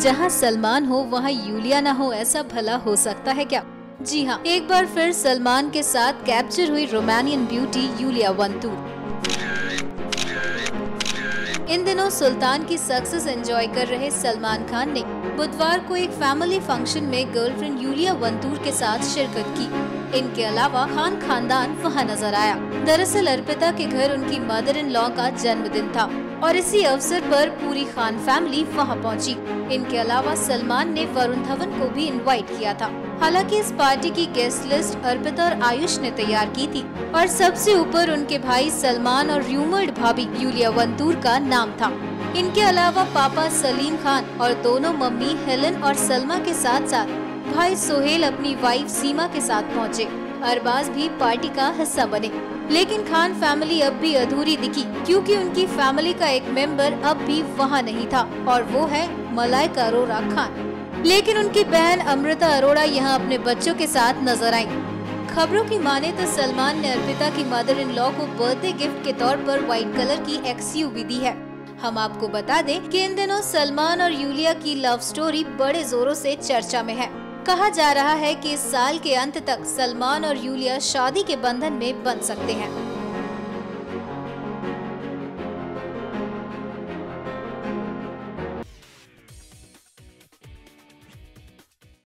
जहाँ सलमान हो, वहाँ यूलिया ना हो, ऐसा भला हो सकता है क्या? जी हाँ एक बार फिर सलमान के साथ कैप्चर हुई रोमानियन ब्यूटी यूलिया वंतूर इन दिनों सुल्तान की सक्सेस एंजॉय कर रहे सलमान खान ने बुधवार को एक फैमिली फ़ंक्शन में गर्लफ्रेंड यूलिया वंतूर के साथ शिरकत की। इनके अलावा खान खानदान वहाँ नज़र आया। दरअसल अर्पिता के घर उनकी मदर इन लॉ का जन्मदिन था और इसी अवसर पर पूरी खान फैमिली वहाँ पहुँची। इनके अलावा सलमान ने वरुण धवन को भी इनवाइट किया था। हालाँकि इस पार्टी की गेस्ट लिस्ट अर्पिता और आयुष ने तैयार की थी और सबसे ऊपर उनके भाई सलमान और र्यूमर्ड भाभी यूलिया वंतूर का नाम था। इनके अलावा पापा सलीम खान और दोनों मम्मी हेलन और सलमा के साथ साथ भाई सोहेल अपनी वाइफ सीमा के साथ पहुँचे। अरबाज भी पार्टी का हिस्सा बने। लेकिन खान फैमिली अब भी अधूरी दिखी, क्योंकि उनकी फैमिली का एक मेंबर अब भी वहाँ नहीं था, और वो है मलाइका अरोरा खान। लेकिन उनकी बहन अमृता अरोड़ा यहाँ अपने बच्चों के साथ नज़र आई। खबरों की माने तो सलमान ने अर्पिता की मदर इन लॉ को बर्थडे गिफ्ट के तौर पर व्हाइट कलर की एक्सयू भी दी है। हम आपको बता दें कि इन दिनों सलमान और यूलिया की लव स्टोरी बड़े जोरों से चर्चा में है। कहा जा रहा है कि इस साल के अंत तक सलमान और यूलिया शादी के बंधन में बन सकते हैं।